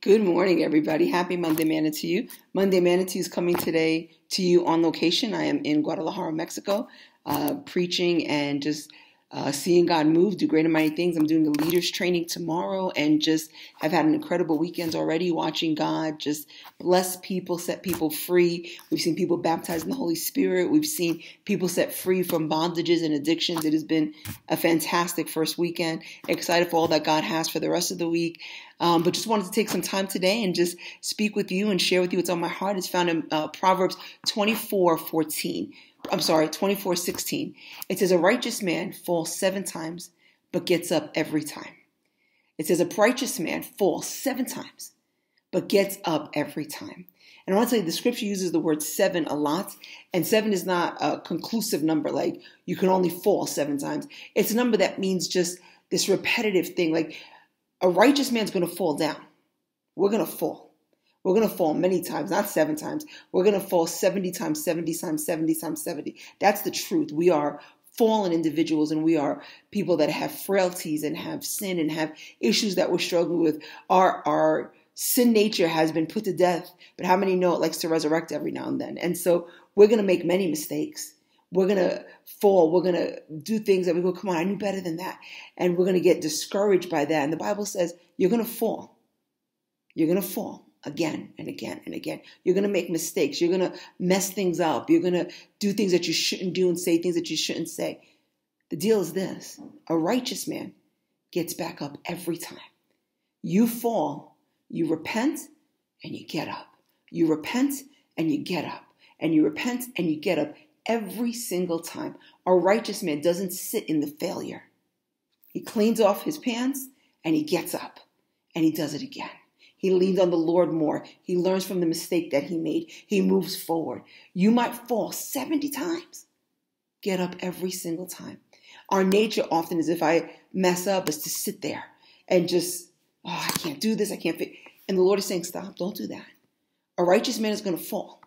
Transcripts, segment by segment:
Good morning, everybody. Happy Monday Manna to you. Monday you is coming today to you on location. I am in Guadalajara, Mexico, uh, preaching and just uh, seeing God move, do great and mighty things. I'm doing a leaders training tomorrow and just have had an incredible weekend already watching God just bless people, set people free. We've seen people baptized in the Holy Spirit. We've seen people set free from bondages and addictions. It has been a fantastic first weekend. Excited for all that God has for the rest of the week. Um, but just wanted to take some time today and just speak with you and share with you what's on my heart. It's found in uh, Proverbs 24 14. I'm sorry, 24 16. It says, A righteous man falls seven times, but gets up every time. It says, A righteous man falls seven times, but gets up every time. And I want to tell you, the scripture uses the word seven a lot, and seven is not a conclusive number, like you can only fall seven times. It's a number that means just this repetitive thing. Like a righteous man's going to fall down. We're going to fall. We're going to fall many times, not seven times. We're going to fall 70 times, 70 times, 70 times, 70. That's the truth. We are fallen individuals and we are people that have frailties and have sin and have issues that we're struggling with. Our, our sin nature has been put to death, but how many know it likes to resurrect every now and then? And so we're going to make many mistakes. We're going to fall. We're going to do things that we go, come on, I knew better than that. And we're going to get discouraged by that. And the Bible says you're going to fall. You're going to fall again and again and again. You're going to make mistakes. You're going to mess things up. You're going to do things that you shouldn't do and say things that you shouldn't say. The deal is this a righteous man gets back up every time. You fall, you repent, and you get up. You repent and you get up. And you repent and you get up every single time. A righteous man doesn't sit in the failure. He cleans off his pants and he gets up and he does it again. He leans on the Lord more. He learns from the mistake that he made. He moves forward. You might fall 70 times. Get up every single time. Our nature often is if I mess up is to sit there and just, oh, I can't do this. I can't fit. And the Lord is saying, stop, don't do that. A righteous man is going to fall.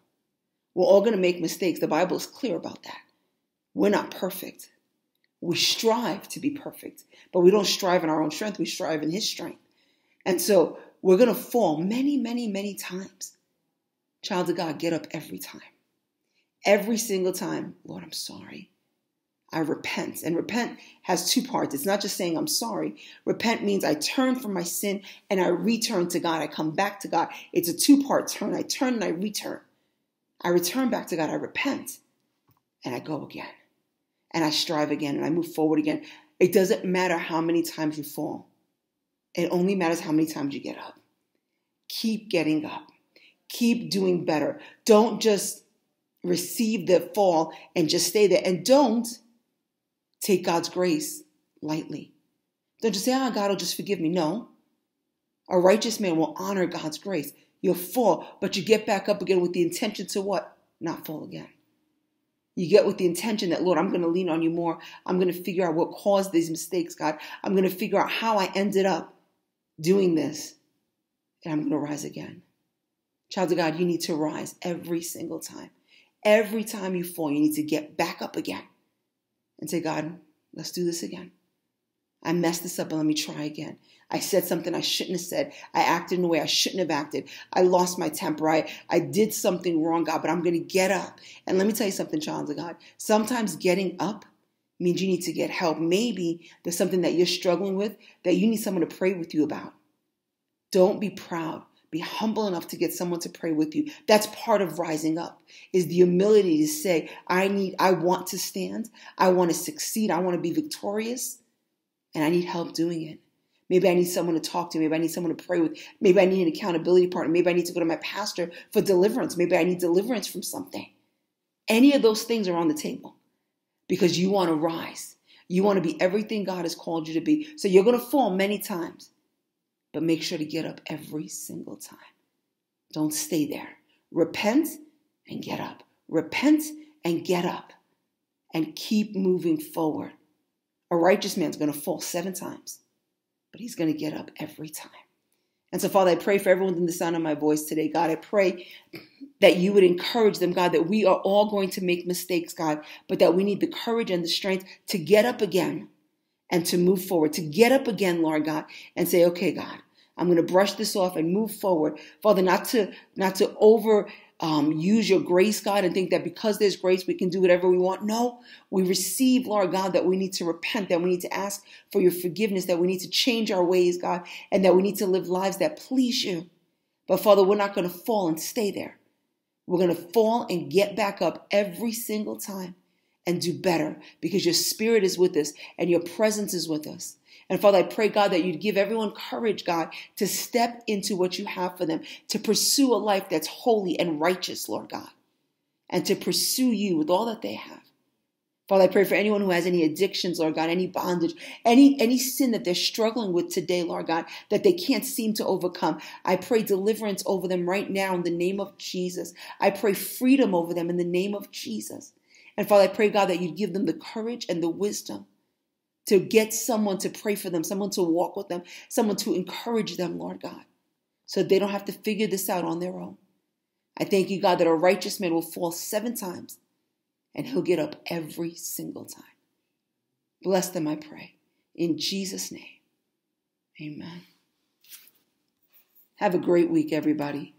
We're all going to make mistakes. The Bible is clear about that. We're not perfect. We strive to be perfect, but we don't strive in our own strength. We strive in His strength. And so we're going to fall many, many, many times. Child of God, get up every time. Every single time, Lord, I'm sorry. I repent. And repent has two parts. It's not just saying I'm sorry. Repent means I turn from my sin and I return to God. I come back to God. It's a two part turn. I turn and I return. I return back to God. I repent and I go again. And I strive again and I move forward again. It doesn't matter how many times you fall. It only matters how many times you get up. Keep getting up. Keep doing better. Don't just receive the fall and just stay there. And don't take God's grace lightly. Don't just say, oh, God will just forgive me. No. A righteous man will honor God's grace. You'll fall, but you get back up again with the intention to what? Not fall again. You get with the intention that, Lord, I'm going to lean on you more. I'm going to figure out what caused these mistakes, God. I'm going to figure out how I ended up doing this, and I'm going to rise again. Child of God, you need to rise every single time. Every time you fall, you need to get back up again and say, God, let's do this again. I messed this up and let me try again. I said something I shouldn't have said. I acted in a way I shouldn't have acted. I lost my temper. I, I did something wrong, God, but I'm going to get up. And let me tell you something, child of God. Sometimes getting up means you need to get help. Maybe there's something that you're struggling with that you need someone to pray with you about. Don't be proud. Be humble enough to get someone to pray with you. That's part of rising up is the humility to say, I need, I want to stand. I want to succeed. I want to be victorious and I need help doing it. Maybe I need someone to talk to. Maybe I need someone to pray with. Maybe I need an accountability partner. Maybe I need to go to my pastor for deliverance. Maybe I need deliverance from something. Any of those things are on the table because you want to rise. You want to be everything God has called you to be. So you're going to fall many times, but make sure to get up every single time. Don't stay there. Repent and get up. Repent and get up and keep moving forward. A righteous man's going to fall seven times, but he's going to get up every time. And so, Father, I pray for everyone in the sound of my voice today, God. I pray that you would encourage them, God, that we are all going to make mistakes, God, but that we need the courage and the strength to get up again and to move forward, to get up again, Lord God, and say, okay, God, I'm going to brush this off and move forward. Father, not to not to over um, use your grace, God, and think that because there's grace, we can do whatever we want. No, we receive, Lord God, that we need to repent, that we need to ask for your forgiveness, that we need to change our ways, God, and that we need to live lives that please you. But Father, we're not going to fall and stay there. We're going to fall and get back up every single time and do better because your spirit is with us and your presence is with us. And Father, I pray, God, that you'd give everyone courage, God, to step into what you have for them, to pursue a life that's holy and righteous, Lord God, and to pursue you with all that they have. Father, I pray for anyone who has any addictions, Lord God, any bondage, any, any sin that they're struggling with today, Lord God, that they can't seem to overcome. I pray deliverance over them right now in the name of Jesus. I pray freedom over them in the name of Jesus. And Father, I pray, God, that you'd give them the courage and the wisdom to get someone to pray for them, someone to walk with them, someone to encourage them, Lord God, so they don't have to figure this out on their own. I thank you, God, that a righteous man will fall seven times and he'll get up every single time. Bless them, I pray. In Jesus' name, amen. Have a great week, everybody.